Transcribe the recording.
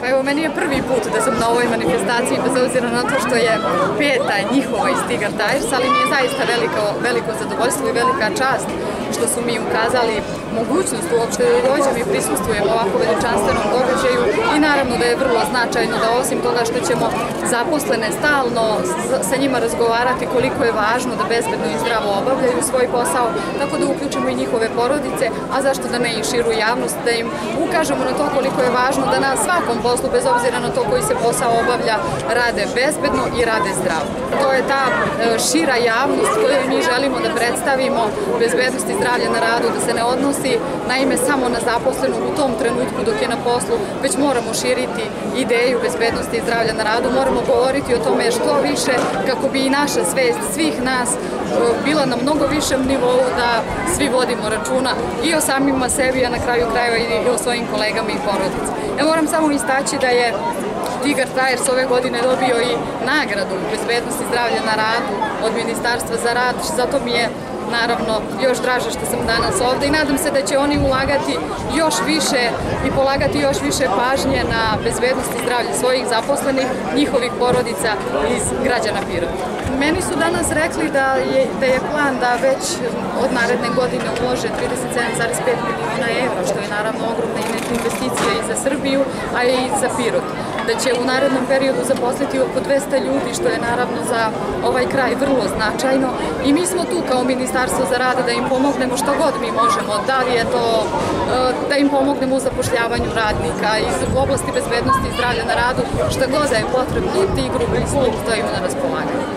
Pa evo, meni je prvi put da sam na ovoj manifestaciji, bez obzira na to što je peta njihova iz Tigar Tires, ali mi je zaista veliko, veliko zadovoljstvo i velika čast što su mi ukazali mogućnost uopšte da dođem i prisustujem ovako veličanstvenom događaju da je vrlo značajno da osim toga što ćemo zaposlene stalno sa njima razgovarati koliko je važno da bezbedno i zdravo obavljaju svoj posao, tako da uključimo i njihove porodice, a zašto da ne i širu javnost, da im ukažemo na to koliko je važno da na svakom poslu, bez obzira na to koji se posao obavlja, rade bezbedno i rade zdravo. To je ta e, šira javnost koju mi želimo da predstavimo, bezbednost i zdravlje na radu, da se ne odnosi naime samo na zaposlenog u tom trenutku dok je na poslu, već moramo širiti ideju bezbednosti i zdravlja na radu, moramo govoriti o tome što više kako bi i naša svest svih nas e, bila na mnogo višem nivou da svi vodimo računa i o samima sebi, a na kraju krajeva i o svojim kolegama i porodici. Ja moram samo istaći da je Tigar Tires ove godine dobio i nagradu bezbednosti zdravlja na radu od Ministarstva za rad, zato mi je naravno još draže što sam danas ovde i nadam se da će oni ulagati još više i polagati još više pažnje na bezbednost i zdravlje svojih zaposlenih, njihovih porodica iz građana Pirota. Meni su danas rekli da je, da je plan da već od naredne godine ulože 37,5 miliona evra, što je naravno ogromna investicija i za Srbiju, a i za Pirot. Da će u narednom periodu zaposliti oko 200 ljudi, što je naravno za ovaj kraj vrlo značajno. I mi smo tu kao Ministarstvo za rada da im pomognemo što god mi možemo. Da li je to e, da im pomognemo u zapošljavanju radnika iz oblasti bezbednosti i zdravlja na radu, šta god da je potrebno, ti grupi stojimo na raspolaganju.